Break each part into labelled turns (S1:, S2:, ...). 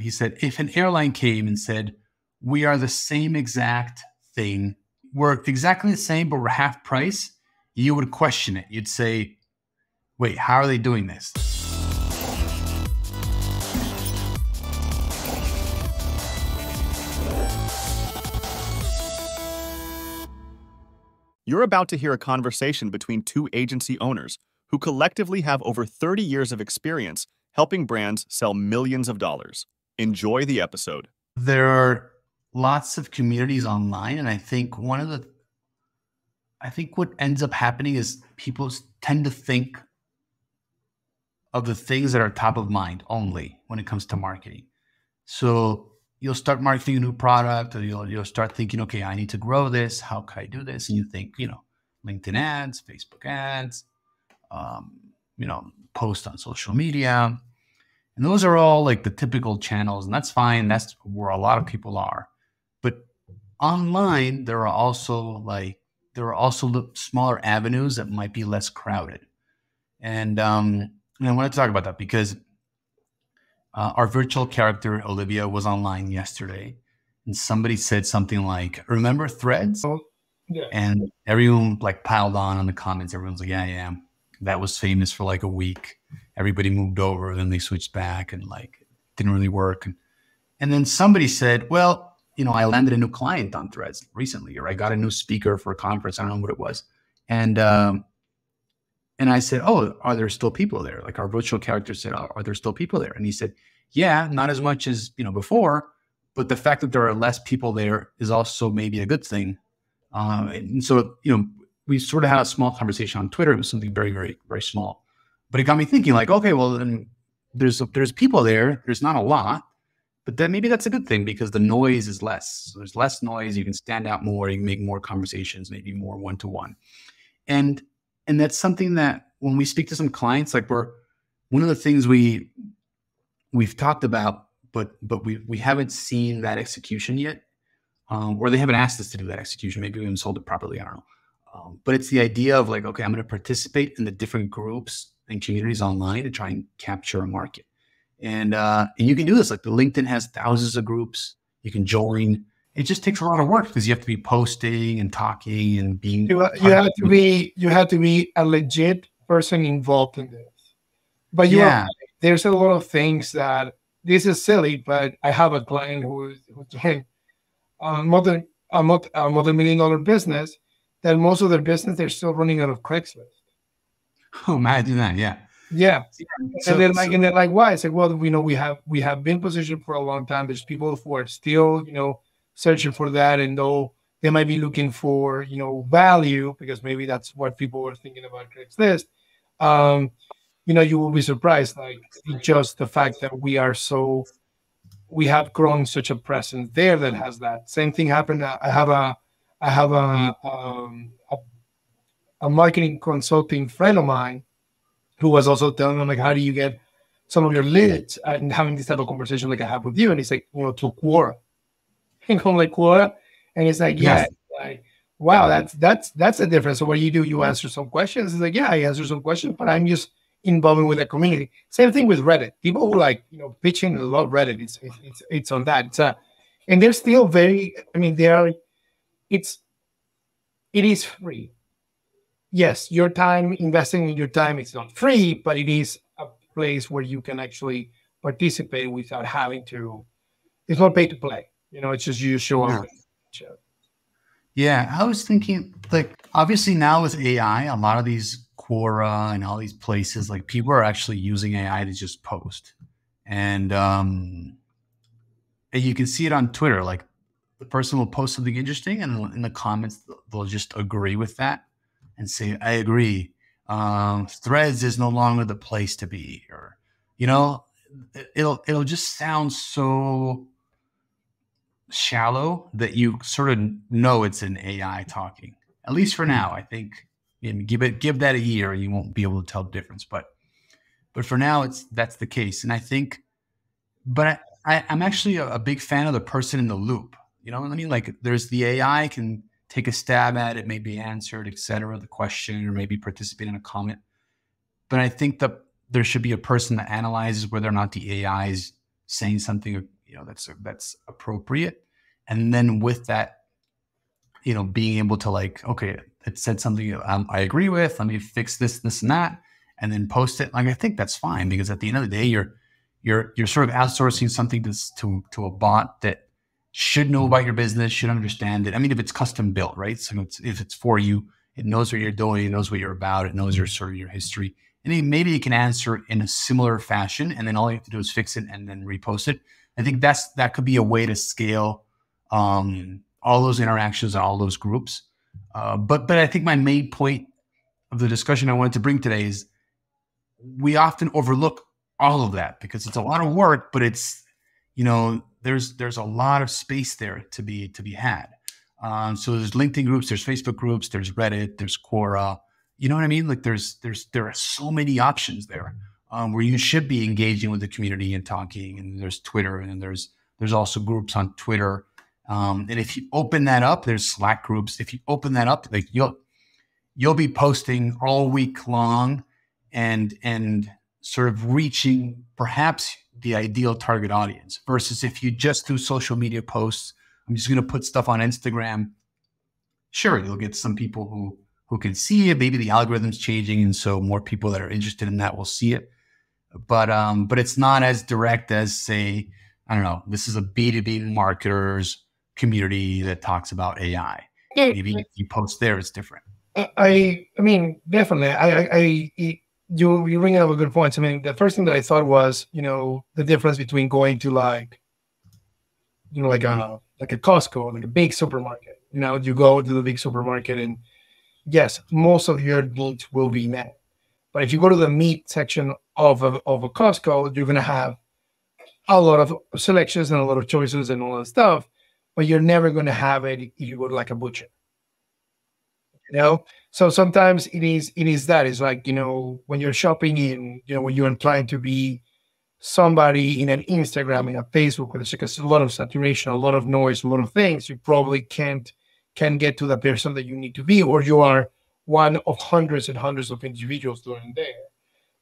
S1: He said, if an airline came and said, we are the same exact thing, we're exactly the same, but we're half price, you would question it. You'd say, wait, how are they doing this?
S2: You're about to hear a conversation between two agency owners who collectively have over 30 years of experience helping brands sell millions of dollars. Enjoy the episode.
S1: There are lots of communities online, and I think one of the I think what ends up happening is people tend to think of the things that are top of mind only when it comes to marketing. So you'll start marketing a new product, or you'll you'll start thinking, okay, I need to grow this. How can I do this? And you think, you know, LinkedIn ads, Facebook ads, um, you know, post on social media. And those are all like the typical channels, and that's fine. That's where a lot of people are. But online, there are also like there are also the smaller avenues that might be less crowded. And, um, and I want to talk about that because uh, our virtual character Olivia was online yesterday, and somebody said something like, "Remember Threads?"
S3: Oh, yeah.
S1: And everyone like piled on in the comments. Everyone's like, "Yeah, yeah." That was famous for like a week. Everybody moved over, then they switched back, and like didn't really work. And, and then somebody said, "Well, you know, I landed a new client on Threads recently, or I got a new speaker for a conference. I don't know what it was." And um, and I said, "Oh, are there still people there?" Like our virtual character said, oh, "Are there still people there?" And he said, "Yeah, not as much as you know before, but the fact that there are less people there is also maybe a good thing." Uh, and so, you know, we sort of had a small conversation on Twitter. It was something very, very, very small, but it got me thinking. Like, okay, well, then there's there's people there. There's not a lot, but then maybe that's a good thing because the noise is less. So there's less noise. You can stand out more. You can make more conversations, maybe more one to one, and and that's something that when we speak to some clients, like we're one of the things we we've talked about, but but we we haven't seen that execution yet, um, or they haven't asked us to do that execution. Maybe we haven't sold it properly. I don't know. Um, but it's the idea of like, okay, I'm going to participate in the different groups and communities online to try and capture a market. And uh, and you can do this. Like the LinkedIn has thousands of groups. You can join it just takes a lot of work because you have to be posting and talking and being.
S3: You, you have to be you have to be a legit person involved in this. But you yeah. Are, there's a lot of things that this is silly, but I have a client who who's doing a multi a multi, a multi million dollar business that most of their business they're still running out of Craigslist.
S1: Oh, imagine that! Yeah.
S3: Yeah. So, and then like so, and then like why? It's like, well, we know we have we have been positioned for a long time. There's people who are still, you know, searching for that and though they might be looking for you know value because maybe that's what people were thinking about Craigslist. Um, you know, you will be surprised, like just the fact that we are so we have grown such a presence there that has that. Same thing happened. I have a I have a um, a, marketing consulting friend of mine who was also telling me like, how do you get some of your leads and having this type of conversation like I have with you? And he's like, you know, to Quora income like quota. And it's like, yeah, like, wow, that's that's that's a difference. So what do you do? You answer some questions. It's like, yeah, I answer some questions, but I'm just involving with the community. Same thing with Reddit. People who like, you know, pitching a lot Reddit. It's it's it's on that. It's a, and they're still very. I mean, they are. It's it is free. Yes, your time investing in your time is not free, but it is a place where you can actually participate without having to. It's not pay to play. You know, it's just you show up.
S1: Yeah. yeah, I was thinking like obviously now with AI, a lot of these Quora and all these places, like people are actually using AI to just post. And um and you can see it on Twitter. Like the person will post something interesting and in the comments they'll just agree with that and say, I agree. Um, threads is no longer the place to be, or you know, it'll it'll just sound so shallow that you sort of know it's an AI talking. At least for hmm. now, I think. give it give that a year, you won't be able to tell the difference. But but for now, it's that's the case, and I think. But I, I'm actually a, a big fan of the person in the loop. You know what I mean? Like there's the AI can take a stab at it, maybe answer it, etc. The question, or maybe participate in a comment. But I think that there should be a person that analyzes whether or not the AI is saying something you know that's that's appropriate, and then with that, you know, being able to like, okay, it said something um, I agree with. Let me fix this, this, and that, and then post it. Like I think that's fine because at the end of the day, you're you're you're sort of outsourcing something to to to a bot that should know about your business, should understand it. I mean, if it's custom built, right? So it's, if it's for you, it knows what you're doing, it knows what you're about, it knows your sort of your history, and it, maybe it can answer in a similar fashion, and then all you have to do is fix it and then repost it. I think that's that could be a way to scale um, all those interactions and all those groups. Uh, but but I think my main point of the discussion I wanted to bring today is we often overlook all of that because it's a lot of work, but it's you know there's there's a lot of space there to be to be had. Um, so there's LinkedIn groups, there's Facebook groups, there's Reddit, there's Quora. You know what I mean? Like there's there's there are so many options there um, where you should be engaging with the community and talking. And there's Twitter, and there's there's also groups on Twitter. Um, and if you open that up, there's Slack groups. If you open that up, like you'll you'll be posting all week long, and and sort of reaching perhaps the ideal target audience versus if you just do social media posts i'm just going to put stuff on instagram. Sure you'll get some people who who can see it. Maybe the algorithm's changing and so more people that are interested in that will see it. But um but it's not as direct as say i don't know this is a b2b marketers community that talks about ai maybe if you post there it's different.
S3: I i mean definitely. I i, I you you bring up a good point. I mean, the first thing that I thought was, you know, the difference between going to like, you know, like a like a Costco, like a big supermarket. You know, you go to the big supermarket, and yes, most of your needs will be met. But if you go to the meat section of a, of a Costco, you're gonna have a lot of selections and a lot of choices and all that stuff. But you're never gonna have it if you go to like a butcher. You know, so sometimes it is it is that it's like you know when you're shopping in you know when you're trying to be somebody in an Instagram in a Facebook there's like a lot of saturation, a lot of noise, a lot of things, you probably can't can get to the person that you need to be, or you are one of hundreds and hundreds of individuals doing there.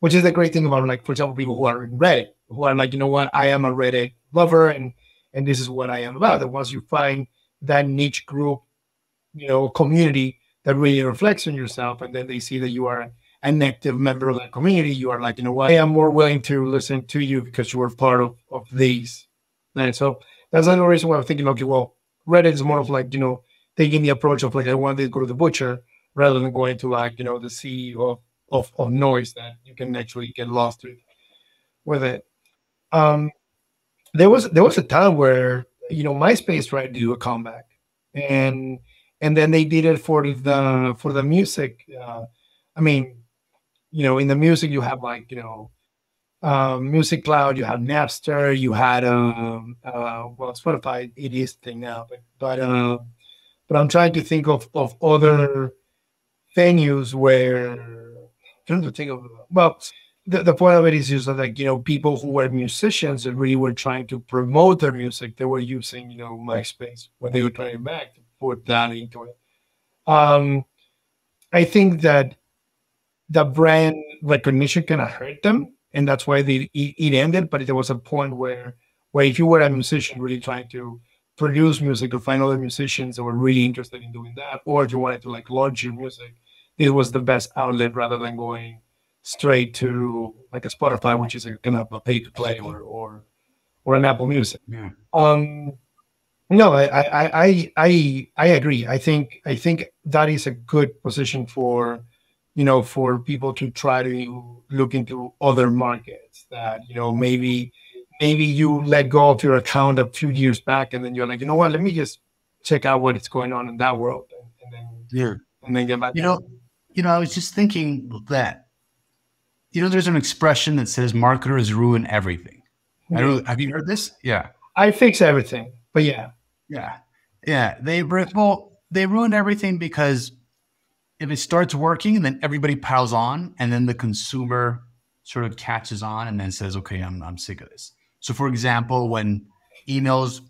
S3: Which is the great thing about like, for example, people who are in Reddit, who are like, you know what, I am a Reddit lover and and this is what I am about. And once you find that niche group, you know, community that really reflects on yourself and then they see that you are an active member of that community you are like you know what i am more willing to listen to you because you are part of, of these. And so that's another reason why i'm thinking okay well reddit is more of like you know taking the approach of like i want to go to the butcher rather than going to like you know the sea of, of, of noise that you can actually get lost with, with it. Um there was there was a time where you know myspace tried to do a comeback and and then they did it for the for the music. Uh, I mean, you know, in the music you have like you know, uh, Music Cloud, you have Napster, you had um, uh, well Spotify it is thing now, but but uh, but I'm trying to think of of other venues where I'm trying to think of well. The, the point of it is just that, like you know people who were musicians and really were trying to promote their music they were using you know MySpace when they were trying back put that into it. Um, I think that the brand recognition kind of hurt them, and that's why they, it, it ended. But there was a point where, where if you were a musician really trying to produce music or find other musicians that were really interested in doing that, or if you wanted to like launch your music, it was the best outlet rather than going straight to like a Spotify, which is a kind of a pay to play, or or or an Apple Music. Yeah. Um, no, I, I, I, I, I agree. I think, I think that is a good position for, you know, for people to try to look into other markets that, you know, maybe, maybe you let go of your account a few years back and then you're like, you know what, let me just check out what is going on in that world. And, and then,
S1: yeah.
S3: and then get back.
S1: You know, you know, I was just thinking that, you know, there's an expression that says marketers ruin everything. I don't, have you heard this? Yeah.
S3: I fix everything, but yeah.
S1: Yeah, yeah. They well, they ruined everything because if it starts working, and then everybody piles on, and then the consumer sort of catches on and then says, "Okay, I'm I'm sick of this." So, for example, when emails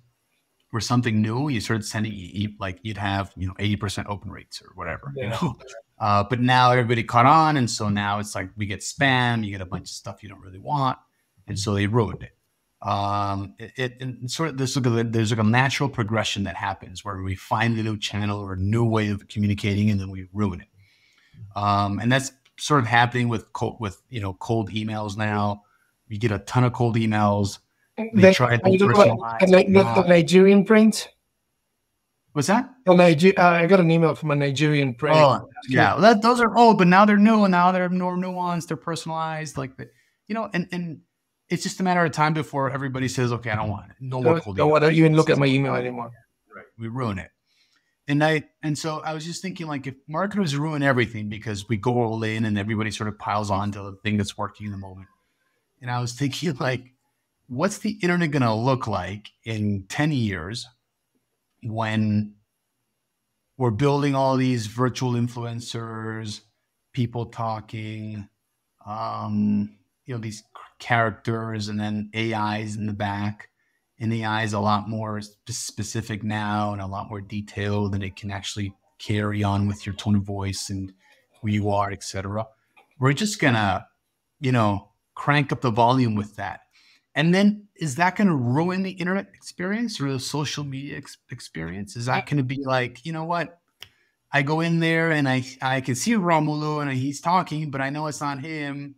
S1: were something new, you started sending e- like you'd have you know eighty percent open rates or whatever, yeah. you know. Uh, but now everybody caught on, and so now it's like we get spam, you get a bunch of stuff you don't really want, and so they ruined it. Um, it, it sort of there's like a, there's like a natural progression that happens where we find a new channel or a new way of communicating, and then we ruin it. Um, and that's sort of happening with cold, with you know cold emails now. You get a ton of cold emails.
S3: They, try to personalize. the Nigerian print.
S1: What's that?
S3: Oh, Niger- uh, I got an email from a Nigerian print. Oh,
S1: yeah. Well, that, those are old, but now they're new, and now they're more nuanced. They're personalized, like the, you know, and and it's just a matter of time before everybody says, "Okay, I don't want it. No more cold."
S3: Don't want to even look at my email anymore.
S1: Right. We ruin it. And I and so I was just thinking, like, if marketers ruin everything because we go all in and everybody sort of piles on to the thing that's working in the moment. And I was thinking, like, what's the internet going to look like in 10 years when we're building all these virtual influencers, people talking, um, you know, these characters and then AIs in the back. And AI is a lot more specific now and a lot more detailed, and it can actually carry on with your tone of voice and who you are, etc. We're just gonna, you know, crank up the volume with that. And then is that going to ruin the internet experience or the social media ex- experience? Is that going to be like, you know what? I go in there and I I can see Romulo and he's talking, but I know it's not him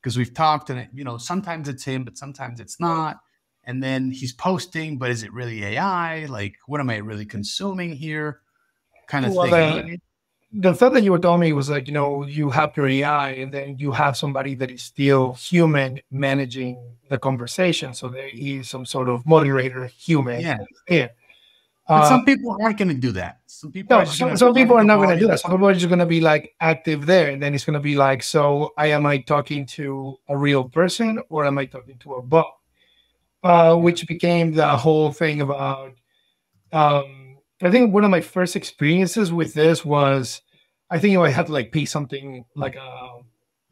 S1: because we've talked and it, you know sometimes it's him, but sometimes it's not. And then he's posting, but is it really AI? Like, what am I really consuming here? Kind of well, thing
S3: the thought that you were telling me was like, you know, you have your AI and then you have somebody that is still human managing the conversation. So there is some sort of moderator human.
S1: Yeah. yeah. But uh, some people aren't going to do that. Some people,
S3: no, some, some people are not going to do that. Some people are just going to be like active there, and then it's going to be like, so I am I talking to a real person or am I talking to a bot? Uh, which became the whole thing about um, I think one of my first experiences with this was, I think I had to like pay something like a, uh,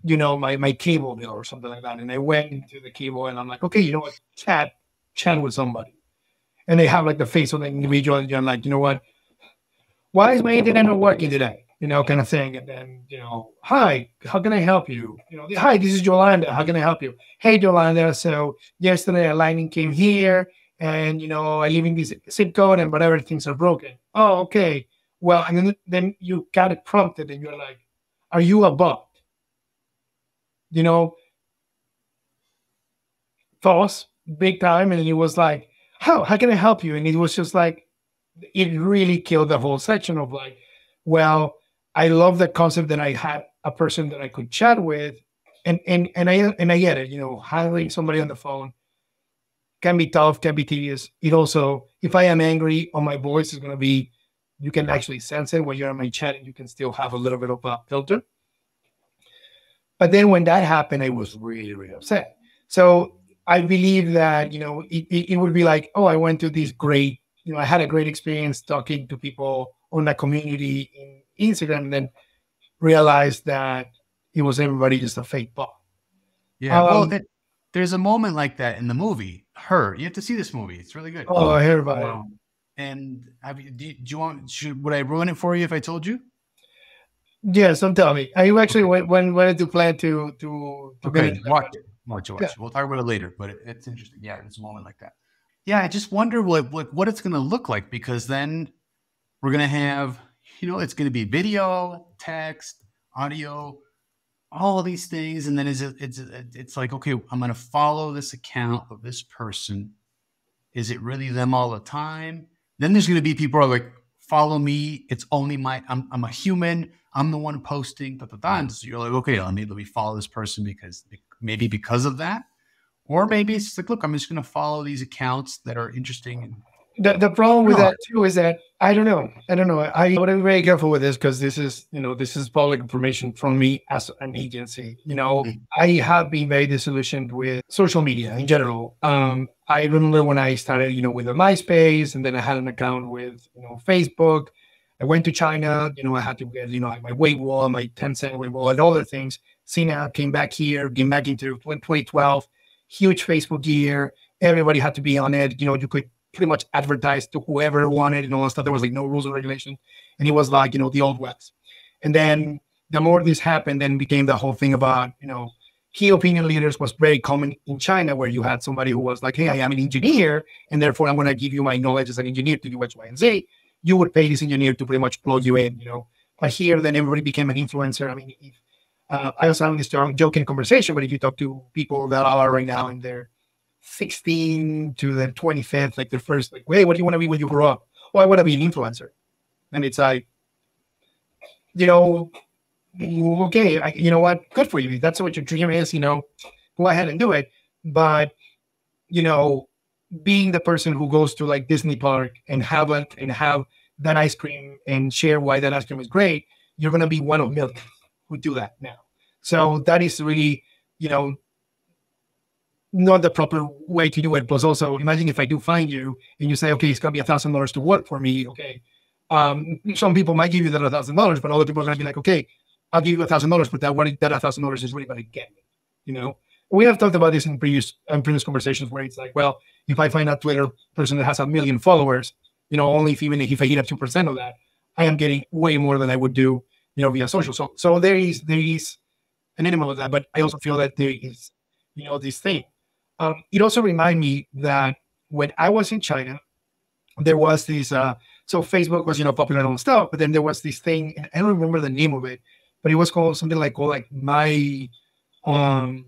S3: you know, my my cable bill or something like that, and I went into the cable and I'm like, okay, you know what, chat, chat with somebody, and they have like the face of the individual, and you're like, you know what, why is my internet not working today? You know, kind of thing, and then you know, hi, how can I help you? You know, hi, this is Yolanda. How can I help you? Hey, Yolanda. So yesterday a lightning came here and you know I live in this zip code and whatever things are broken. Oh, okay. Well, and then, then you got it prompted, and you're like, "Are you a bot?" You know, false, big time, and it was like, "How? How can I help you?" And it was just like, it really killed the whole section of like, well, I love the concept that I had a person that I could chat with, and and and I and I get it. You know, having somebody on the phone can be tough, can be tedious. It also, if I am angry or my voice is going to be, you can actually sense it when you're on my chat and you can still have a little bit of a filter. But then when that happened, I was really, really upset. So I believe that, you know, it, it, it would be like, oh, I went to this great, you know, I had a great experience talking to people on that community in Instagram and then realized that it was everybody just a fake bot.
S1: Yeah. Um, well, there's a moment like that in the movie her. You have to see this movie. It's really good.
S3: Oh, I hear about
S1: it. And have you, do, you, do you want? Should would I ruin it for you if I told you?
S3: Yes, don't tell me. I actually went when when to plan to to,
S1: to okay, watch it. It. Watch yeah. We'll talk about it later, but it, it's interesting. Yeah, it's a moment like that. Yeah, I just wonder what what, what it's going to look like because then we're going to have you know it's going to be video, text, audio, all these things and then is it it's it's like okay i'm going to follow this account of this person is it really them all the time then there's going to be people are like follow me it's only my i'm, I'm a human i'm the one posting da, da. and so you're like okay let me let me follow this person because maybe because of that or maybe it's like look i'm just going to follow these accounts that are interesting and
S3: the, the problem with that too is that I don't know. I don't know. I want to be very careful with this because this is, you know, this is public information from me as an agency. You know, mm-hmm. I have been very disillusioned with social media in general. Um, I remember when I started, you know, with a MySpace, and then I had an account with, you know, Facebook. I went to China. You know, I had to get, you know, my Weibo, my Tencent Weibo, and other things. Sina came back here, came back into 2012. Huge Facebook year. Everybody had to be on it. You know, you could pretty much advertise to whoever wanted and all that stuff. There was like no rules or regulation. And it was like, you know, the old west. And then the more this happened, then became the whole thing about, you know, key opinion leaders was very common in China, where you had somebody who was like, "Hey, I am an engineer, and therefore I'm going to give you my knowledge as an engineer to do X, Y, and Z." You would pay this engineer to pretty much plug you in, you know. But here, then everybody became an influencer. I mean, if, uh, I was having this joking conversation, but if you talk to people that are right now in their 16 to the 25th, like the first, like, hey, what do you want to be when you grow up? Well, I want to be an influencer. And it's like, you know, okay, I, you know what? Good for you. That's what your dream is, you know, go ahead and do it. But, you know, being the person who goes to like Disney Park and have and have that ice cream and share why that ice cream is great, you're going to be one of millions who do that now. So that is really, you know, not the proper way to do it. Plus, also imagine if I do find you and you say, okay, it's gonna be a thousand dollars to work for me. Okay, um, some people might give you that a thousand dollars, but other people are gonna be like, okay, I'll give you a thousand dollars, but that what that a thousand dollars is really gonna get me. You know, we have talked about this in previous in previous conversations where it's like, well, if I find a Twitter person that has a million followers, you know, only if even if I hit up two percent of that, I am getting way more than I would do, you know, via social. So, so there is there is an element of that, but I also feel that there is, you know, this thing um, it also reminded me that when I was in China, there was this. Uh, so Facebook was, you know, popular and stuff, but then there was this thing. I don't remember the name of it, but it was called something like called like my, um,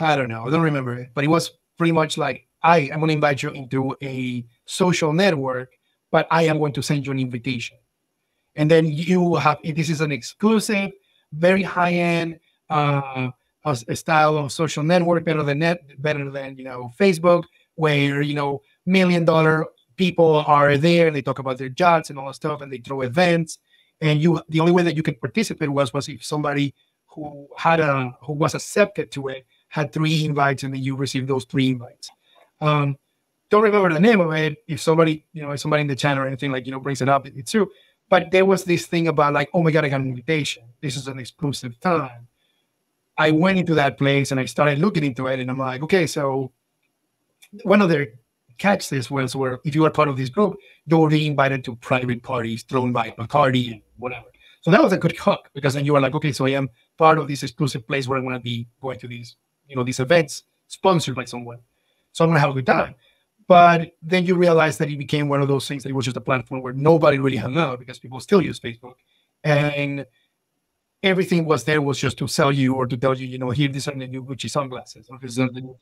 S3: I don't know, I don't remember it, but it was pretty much like I am going to invite you into a social network, but I am going to send you an invitation, and then you have this is an exclusive, very high end. Uh, style of social network better than net, better than you know Facebook, where you know million dollar people are there and they talk about their jobs and all that stuff and they throw events. And you the only way that you could participate was was if somebody who had a who was accepted to it had three invites and then you received those three invites. Um don't remember the name of it. If somebody you know if somebody in the channel or anything like you know brings it up it's true but there was this thing about like oh my god i got an invitation this is an exclusive time I went into that place and I started looking into it, and I'm like, okay, so one of their catches was where if you are part of this group, you will be invited to private parties thrown by Bacardi and whatever. So that was a good hook because then you are like, okay, so I am part of this exclusive place where I'm going to be going to these, you know, these events sponsored by someone. So I'm going to have a good time. But then you realize that it became one of those things that it was just a platform where nobody really hung out because people still use Facebook. And everything was there was just to sell you or to tell you, you know, here these are the new Gucci sunglasses, or this is the new,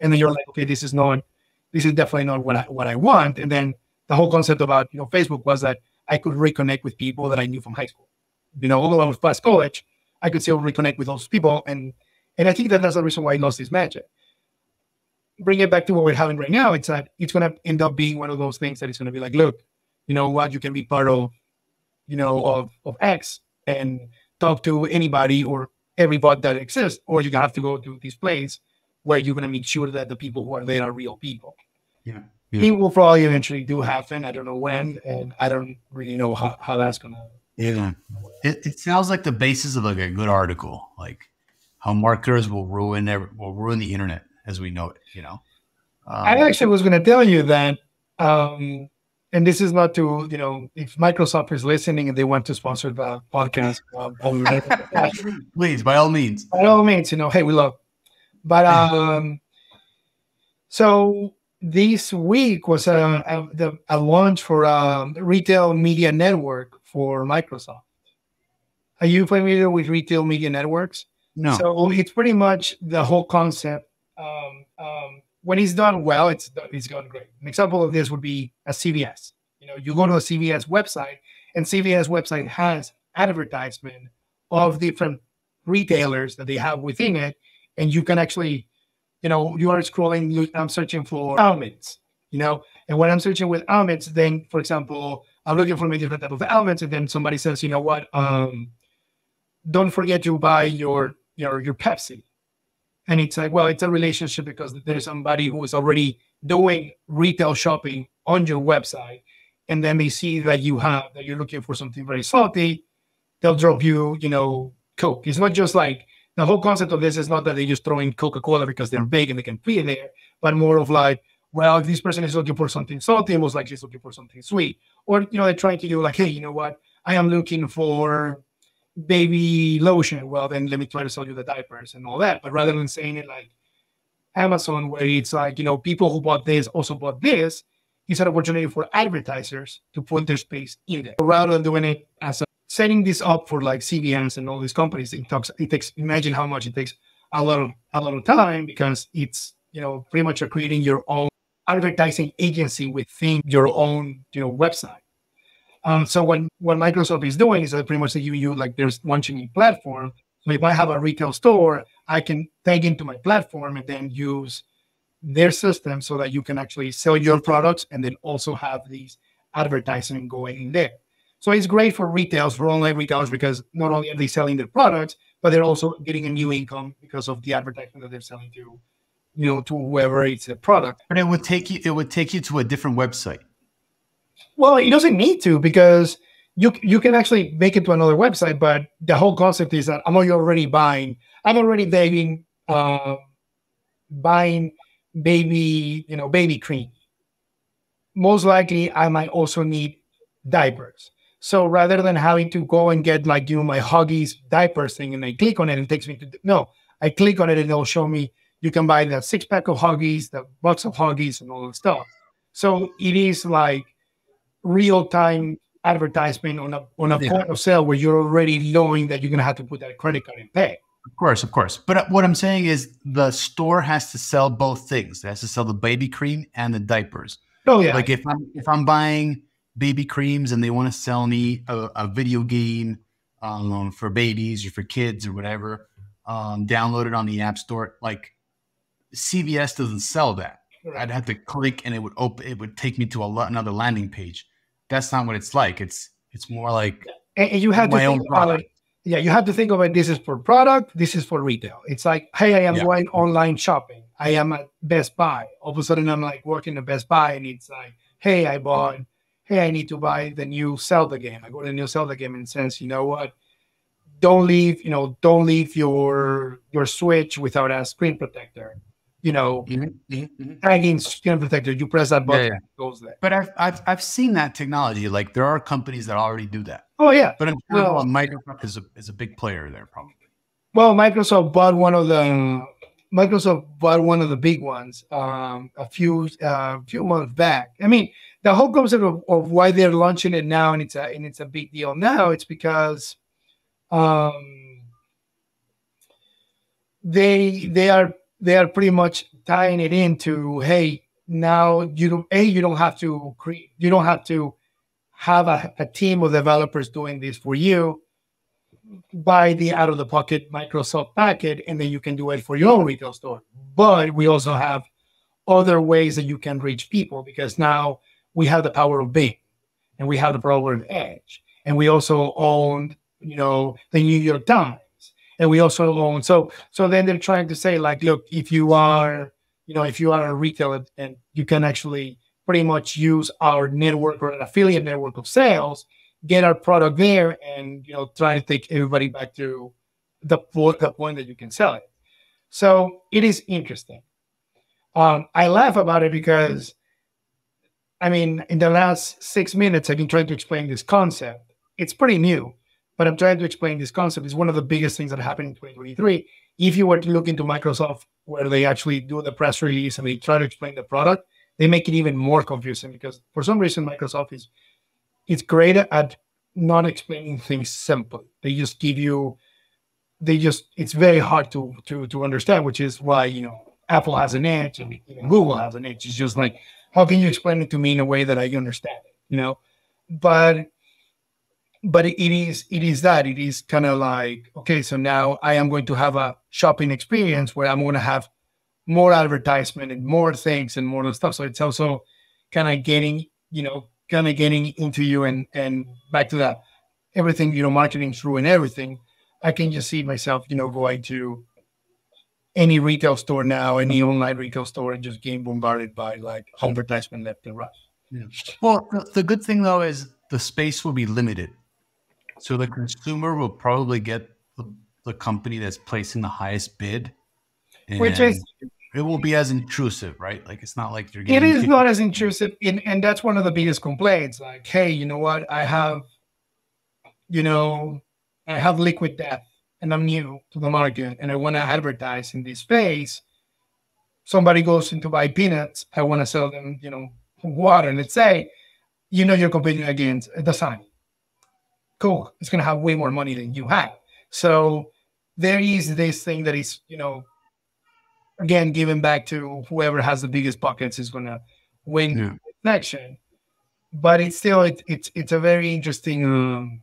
S3: and then you're like, okay, this is not, this is definitely not what I what I want. And then the whole concept about you know Facebook was that I could reconnect with people that I knew from high school. You know, although I was past college, I could still reconnect with those people, and and I think that that's the reason why I lost this magic. Bring it back to what we're having right now. It's that it's going to end up being one of those things that it's going to be like, look, you know what, you can be part of, you know, of of X, and talk to anybody or everybody that exists, or you have to go to this place where you're going to make sure that the people who are there are real people.
S1: Yeah.
S3: yeah. It will probably eventually do happen. I don't know when, and I don't really know how, how that's going to.
S1: Yeah. It, it sounds like the basis of like a good article, like how marketers will ruin every, will ruin the internet as we know it. You know.
S3: Um, I actually was going to tell you that um, and this is not to you know if Microsoft is listening and they want to sponsor the podcast,
S1: um, please by all means,
S3: by all means, you know, hey, we love. But um, so this week was a, a, a launch for a um, retail media network for Microsoft. Are you familiar with retail media networks?
S1: No.
S3: So it's pretty much the whole concept. Um, um, when he's done well, it's it's going great. An example of this would be a CVS. You know, you go to a CVS website, and CVS website has advertisement of different retailers that they have within it, and you can actually, you know, you are scrolling. I'm searching for almonds, you know, and when I'm searching with almonds, then for example, I'm looking for a different type of almonds, and then somebody says, you know what, um, don't forget to buy your your your Pepsi and it's like, well, it's a relationship because there's somebody who is already doing retail shopping on your website. And then they see that you have, that you're looking for something very salty. They'll drop you, you know, Coke. It's not just like the whole concept of this is not that they just throw in Coca Cola because they're big and they can be there, but more of like, well, if this person is looking for something salty, most likely he's looking for something sweet. Or, you know, they're trying to do like, hey, you know what? I am looking for, baby lotion. Well, then let me try to sell you the diapers and all that. But rather than saying it like Amazon, where it's like, you know, people who bought this also bought this, it's an opportunity for advertisers to put their space in there. Rather than doing it as a, setting this up for like CVS and all these companies, it talks it takes imagine how much it takes a lot of a lot of time because it's you know pretty much creating your own advertising agency within your own you know website. Um, so what what Microsoft is doing is that pretty much giving you like there's one unique platform. So if I have a retail store, I can tag into my platform and then use their system so that you can actually sell your products and then also have these advertising going in there. So it's great for retailers, for online retailers, because not only are they selling their products, but they're also getting a new income because of the advertising that they're selling to, you know, to whoever it's a product.
S1: But it would take you it would take you to a different website.
S3: Well, it doesn't need to because you you can actually make it to another website, but the whole concept is that I'm already buying, I'm already begging, uh, buying baby, you know, baby cream. Most likely, I might also need diapers. So rather than having to go and get like you know my Huggies diapers thing, and I click on it and it takes me to no, I click on it and it'll show me you can buy the six pack of Huggies, the box of Huggies, and all the stuff. So it is like real time advertisement on a on a yeah. point of sale where you're already knowing that you're gonna have to put that credit card and pay.
S1: Of course, of course. But uh, what I'm saying is the store has to sell both things. It has to sell the baby cream and the diapers.
S3: Oh yeah.
S1: Like if I'm if I'm buying baby creams and they want to sell me a, a video game um, for babies or for kids or whatever, um, download it on the app store. Like CVS doesn't sell that. Right. I'd have to click and it would open. It would take me to a, another landing page. That's not what it's like. It's it's more like
S3: and, you have my to own product yeah, you have to think of it. This is for product. This is for retail. It's like, hey, I am yeah. going online shopping. I am at Best Buy. All of a sudden, I'm like working at Best Buy, and it's like, hey, I bought. Hey, I need to buy the new Zelda game. I go to the new Zelda game and says, you know what? Don't leave. You know, don't leave your your Switch without a screen protector you know, mm-hmm, mm-hmm. tagging screen protector. You press that button, yeah, yeah. goes there.
S1: But I've, I've I've seen that technology. Like there are companies that already do that.
S3: Oh yeah.
S1: But in well, Microsoft is a is a big player there, probably.
S3: Well, Microsoft bought one of the Microsoft bought one of the big ones um, a few uh, few months back. I mean, the whole concept of, of why they're launching it now and it's a and it's a big deal now. It's because um, they they are they are pretty much tying it into hey now you don't a you don't have to create you don't have to have a, a team of developers doing this for you. Buy the out of the pocket microsoft packet and then you can do it for your own retail store. But we also have other ways that you can reach people because now we have the power of bing and we have the power of edge and we also own you know the new york times and we also own. So so then they're trying to say like, look, if you are, you know, if you are a retailer and you can actually pretty much use our network or an affiliate network of sales, get our product there, and you know, try to take everybody back to the point, the point that you can sell it. So it is interesting. Um, I laugh about it because, I mean, in the last six minutes, I've been trying to explain this concept. It's pretty new but I'm trying to explain this concept. It's one of the biggest things that happened in 2023. If you were to look into Microsoft, where they actually do the press release and they try to explain the product, they make it even more confusing because for some reason Microsoft is it's great at not explaining things simple. They just give you they just it's very hard to to to understand, which is why you know Apple has an edge and even Google has an edge. It's just like how can you explain it to me in a way that I understand it, you know? But but it is it is that it is kind of like okay so now i am going to have a shopping experience where i'm going to have more advertisement and more things and more stuff. So it's also kind of getting you know kind of getting into you and and back to that everything you know marketing through and everything i can just see myself you know going to any retail store now any mm-hmm. online retail store and just getting bombarded by like advertisement left and right.
S1: Yeah. well the good thing though is the space will be limited so the consumer will probably get the, the company that's placing the highest bid,
S3: which is
S1: it will be as intrusive, right? Like it's not like you're.
S3: Getting it is not as intrusive, and and that's one of the biggest complaints. Like, hey, you know what? I have, you know, I have liquid death and I'm new to the market and I want to advertise in this space, somebody goes in to buy peanuts, I want to sell them, you know, water. Let's say, you know, you're competing against the sun. Cool. It's going to have way more money than you have. So there is this thing that is, you know, again, giving back to whoever has the biggest pockets is going to win yeah. the election. But it's still, it, it's, it's a very interesting, um,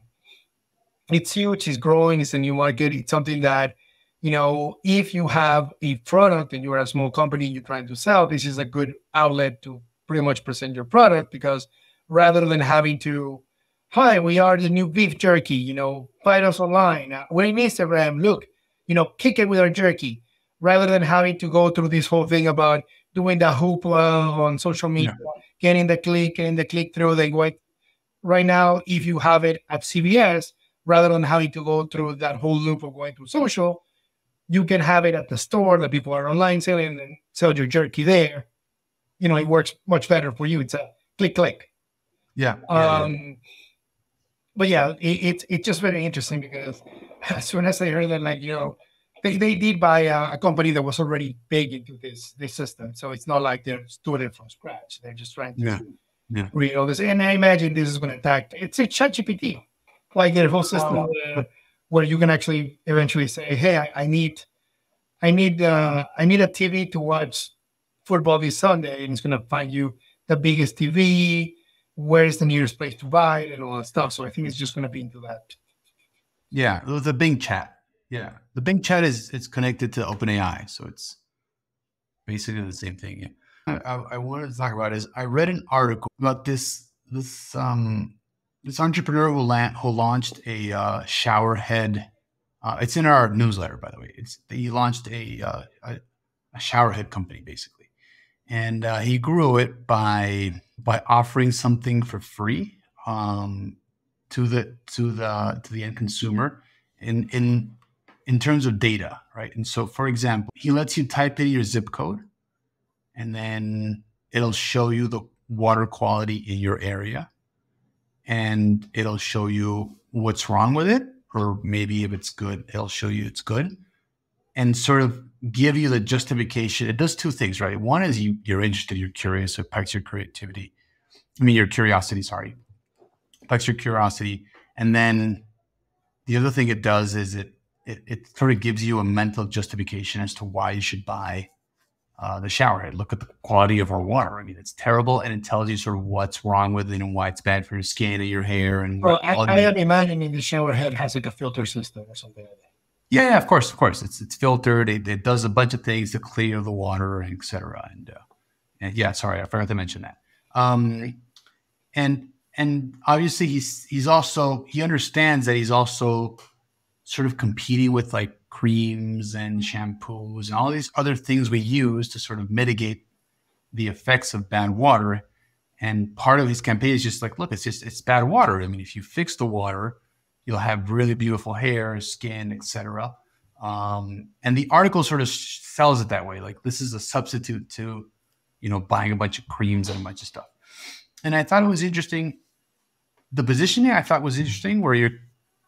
S3: it's huge, it's growing, it's a new market. It's something that, you know, if you have a product and you're a small company and you're trying to sell, this is a good outlet to pretty much present your product because rather than having to, hi, we are the new beef jerky, you know, find us online. Uh, we're in Instagram, look, you know, kick it with our jerky rather than having to go through this whole thing about doing the hoopla on social media, yeah. getting the click, and the click through. They wait. Right now, if you have it at CVS, rather than having to go through that whole loop of going through social, you can have it at the store that people are online selling and sell your jerky there. You know, it works much better for you. It's a click, click.
S1: Yeah.
S3: Um, yeah. But yeah, it, it's it's just very interesting because as soon as I heard that, like you know, they, they did buy a, a, company that was already big into this this system, so it's not like they're doing it from scratch. They're just trying to
S1: yeah. Yeah.
S3: read all this. And I imagine this is going to attack. It's a ChatGPT like a whole system oh. where, where, you can actually eventually say, "Hey, I, I need, I need, uh, I need a TV to watch football this Sunday," and it's gonna find you the biggest TV, where is the nearest place to buy it, and all that stuff. So I think it's just gonna be into that.
S1: Yeah, the Bing chat. Yeah, the Bing chat is it's connected to OpenAI, so it's basically the same thing. Yeah. I, I wanted to talk about is I read an article about this this um this entrepreneur who, la- who launched a uh, shower head. Uh, it's in our newsletter, by the way. It's he launched a uh, a, a shower head company basically, and uh, he grew it by by offering something for free um, to the to the to the end consumer in in in terms of data, right? And so, for example, he lets you type in your zip code, and then it'll show you the water quality in your area and it'll show you what's wrong with it, or maybe if it's good, it'll show you it's good, and sort of give you the justification. It does two things, right? One is you you're interested, you're curious, it pikes your creativity. I mean your curiosity, sorry. Pikes your curiosity. And then the other thing it does is it it, it sort of gives you a mental justification as to why you should buy uh, the shower head. Look at the quality of our water. I mean, it's terrible, and it tells you sort of what's wrong with it and why it's bad for your skin and your hair. And
S3: well, I, I am imagining the shower head has like a filter system or something like that.
S1: Yeah, yeah, of course, of course. It's it's filtered. It, it does a bunch of things to clear the water and etc. And, uh, and yeah, sorry, I forgot to mention that. Um, and and obviously he's he's also he understands that he's also sort of competing with like creams and shampoos and all these other things we use to sort of mitigate the effects of bad water. And part of his campaign is just like, look, it's just it's bad water. I mean, if you fix the water, you'll have really beautiful hair, skin, etc. Um, and the article sort of sells it that way, like this is a substitute to, you know, buying a bunch of creams and a bunch of stuff. And I thought it was interesting. The positioning I thought was interesting, where you're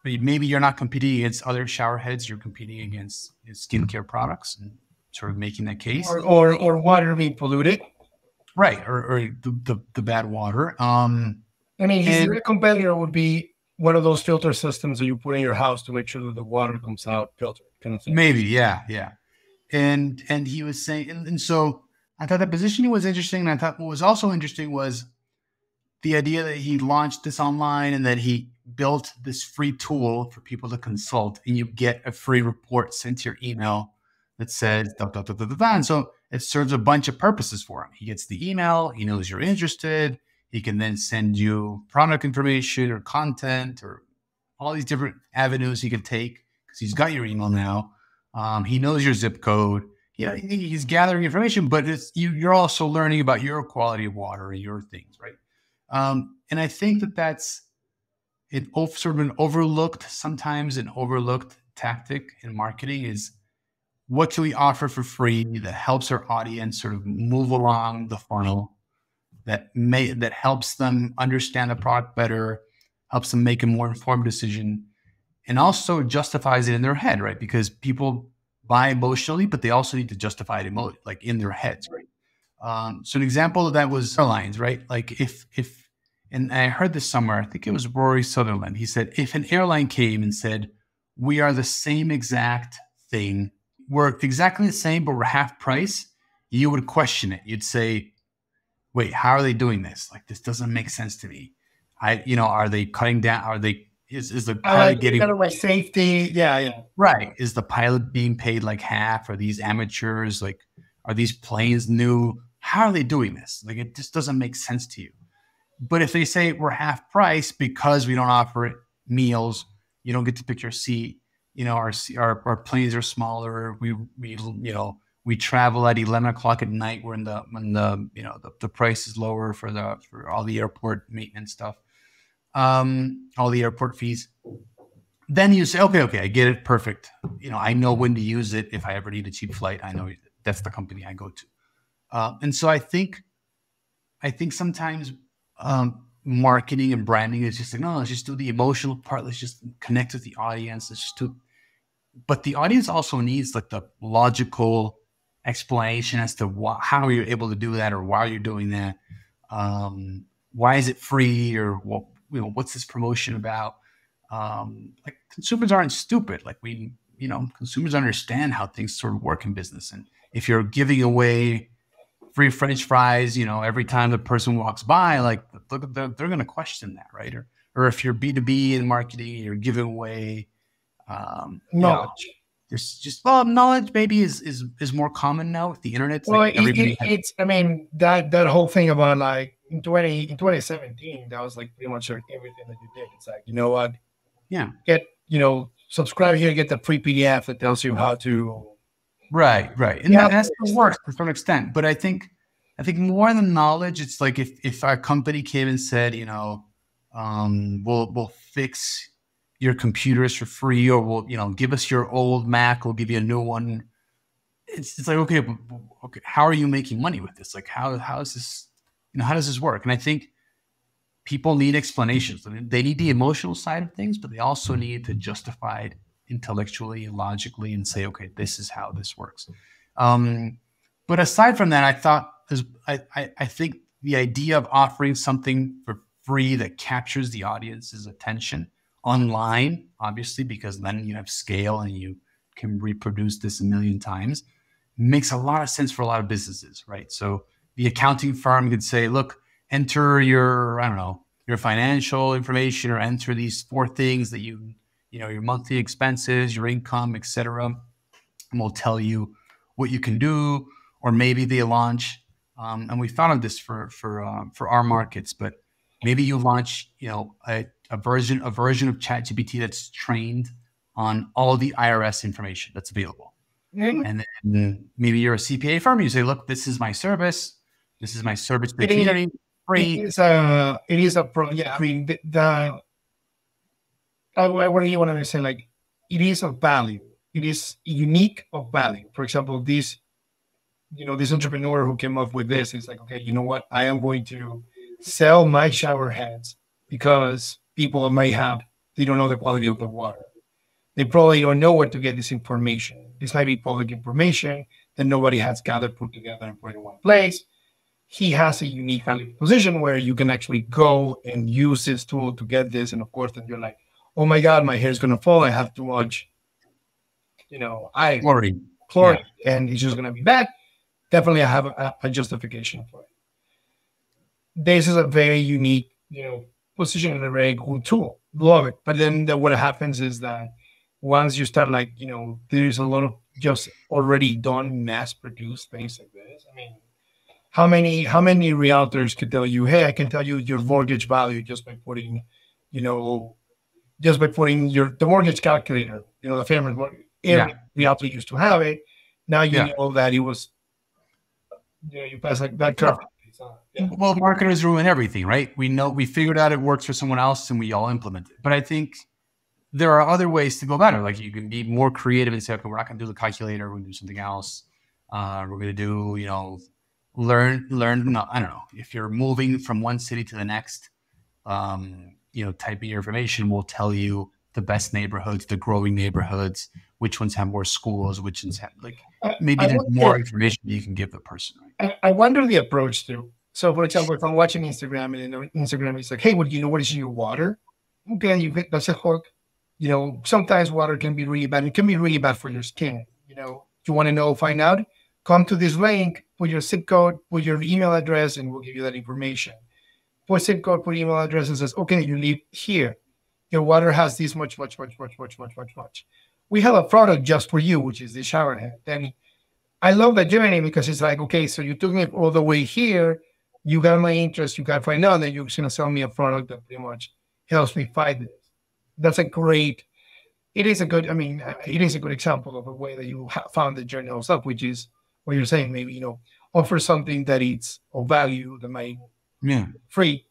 S1: maybe you're not competing against other shower heads, you're competing against skincare products and sort of making that case.
S3: Or, or, or water being polluted.
S1: Right. Or, or the, the, the, bad water. Um,
S3: I mean, his and, competitor would be one of those filter systems that you put in your house to make sure that the water comes out filtered kind of thing.
S1: Maybe. Yeah. Yeah. And, and he was saying, and, and so I thought that positioning was interesting. And I thought what was also interesting was the idea that he launched this online and that he built this free tool for people to consult and you get a free report sent to your email that says da, da, da, da, da. and so it serves a bunch of purposes for him he gets the email he knows you're interested he can then send you product information or content or all these different avenues he can take because he's got your email now. Um, he knows your zip code. Yeah he's gathering information but it's you, you're also learning about your quality of water and your things right? Um, and i think that that's it sort of an overlooked, sometimes an overlooked tactic in marketing is what can we offer for free that helps our audience sort of move along the funnel that may that helps them understand the product better, helps them make a more informed decision. and also justifies it in their head, right? Because people buy emotionally, but they also need to justify it emo- like in their heads, right? Um, so an example of that was airlines, right? Like if if and I heard this somewhere, I think it was Rory Sutherland. He said if an airline came and said, "We are the same exact thing, we're exactly the same, but we're half price," you would question it. You'd say, "Wait, how are they doing this? Like this doesn't make sense to me." I, you know, are they cutting down? Are they is is the pilot uh, getting
S3: my safety? Yeah, yeah.
S1: Right. Is the pilot being paid like half? Are these amateurs? Like, are these planes new? How are they doing this? Like, it just doesn't make sense to you. But if they say we're half price because we don't offer meals, you don't get to pick your seat. You know, our our, our planes are smaller. We we you know we travel at eleven o'clock at night. We're in the when the you know the, the price is lower for the for all the airport maintenance stuff um, all the airport fees. Then you say, okay, okay, I get it, perfect. You know, I know when to use it. If I ever need a cheap flight, I know that's the company I go to. Uh, and so I think, I think sometimes um, marketing and branding is just like, no, let's just do the emotional part. Let's just connect with the audience. Let's just do. But the audience also needs like the logical explanation as to wh- how you're able to do that or why you're doing that. Um, why is it free or what? you know, what's this promotion about? Um, like consumers aren't stupid. Like we, you know, consumers understand how things sort of work in business. And if you're giving away free French fries, you know, every time the person walks by, like look, they're, they're going to question that, right? Or, or if you're B2B in marketing, you're giving away um, knowledge. You know, there's just well, knowledge maybe is is is more common now with the internet.
S3: Well, like it, it, it's I mean that that whole thing about like in 20 in 2017 that was like pretty much everything that you did. It's like you know what?
S1: Yeah.
S3: Get you know subscribe here get the free pdf that tells you how to
S1: right right. And yeah, that, works to some extent. But i think i think more than knowledge it's like if if our company came and said you know um we'll we'll fix your computers for free or we'll you know give us your old mac we'll give you a new one it's, it's like okay okay how are you making money with this like how how is this you know, how does this work? And I think people need explanations. I mean, they need the emotional side of things, but they also need to justify it intellectually logically and say, okay, this is how this works. Um, but aside from that, I thought I, I, I think the idea of offering something for free that captures the audience's attention online, obviously, because then you have scale and you can reproduce this a million times, makes a lot of sense for a lot of businesses, right? So the accounting firm could say, look, enter your, I don't know, your financial information or enter these four things that you, you know, your monthly expenses, your income, etc. And we'll tell you what you can do. Or maybe they launch, um, and we thought of this for for uh, for our markets, but maybe you launch, you know, a, a version a version of ChatGPT that's trained on all the IRS information that's available. Mm-hmm. And then maybe you're a CPA firm. You say, look, this is my service. This is my service.
S3: It is, free. It is a, it is a pro. Yeah, I mean the, the uh, what do you want to say? Like it is of value. It is unique of value. For example, this, you know, this entrepreneur who came up with this is like, okay, you know what? I am going to sell my shower heads because people may have they don't know the quality of the water. They probably don't know where to get this information. This might be public information that nobody has gathered, put together, and put in one place he has a unique position where you can actually go and use this tool to get this. And of course, then you're like, oh my God, my hair is going to fall. I have to watch, you know, I
S1: chlorine,
S3: chlorine, yeah. and it's just going to be bad. Definitely, I have a, a, justification for it. This is a very unique, you know, position and a very cool tool. Love it. But then the, what happens is that once you start, like, you know, there's a lot of just already done mass produced things like this. I mean, how many how many realtors could tell you, hey, I can tell you your mortgage value just by putting, you know, just by putting your the mortgage calculator, you know, the family mortgage. Every yeah. realtor used to have it. Now you yeah. know that it was, you know, you pass like that curve.
S1: Yeah. Well, marketers ruin everything, right? We know we figured out it works for someone else, and we all implement it. But I think there are other ways to go better. Like you can be more creative and say, okay, we're not going to do the calculator. We're going to do something else. Uh, we're going to do, you know, learn learn no, i don't know if you're moving from one city to the next um, you know typing your information will tell you the best neighborhoods, the growing neighborhoods, which ones have more schools, which ones have like maybe
S3: I
S1: there's more information you can give the person. Right?
S3: I, I wonder the approach too. So, for example, if I'm watching Instagram and Instagram is like, "Hey, well, you know what is in your water?" Okay, you get that's a hook. You know, sometimes water can be really bad. It can be really bad for your skin. You know, you want to know, find out, come to this link, put your zip code, put your email address, and we'll give you that information. Put zip code, put email address, and says, "Okay, you live here. Your water has this much, much, much, much, much, much, much, much. We have a product just for you, which is the shower head." Then I love that journey because it's like, okay, so you took me all the way here, you got my interest, you got find out, then you're gonna sell me a product that pretty much helps me fight this. That's a great. It is a good. I mean, it is a good example of a way that you found the journey of stuff, which is what you're saying. Maybe you know, offer something that it's of value that might
S1: Yeah.
S3: free,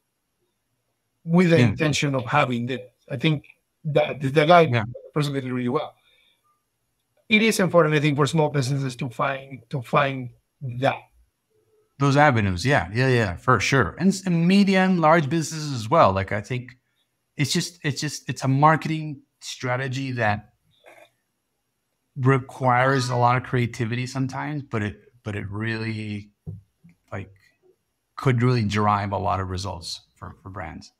S3: with the
S1: Yeah.
S3: intention of having this. I think that the the guy
S1: Yeah.
S3: personally did really well. It is important, I think, for small businesses to find to find that.
S1: Those avenues, yeah, yeah, yeah, for sure, and, and medium, large businesses as well. Like I think it's just, it's just, it's a marketing strategy that requires a lot of creativity sometimes, but it, but it really, like, could really drive a lot of results for for brands.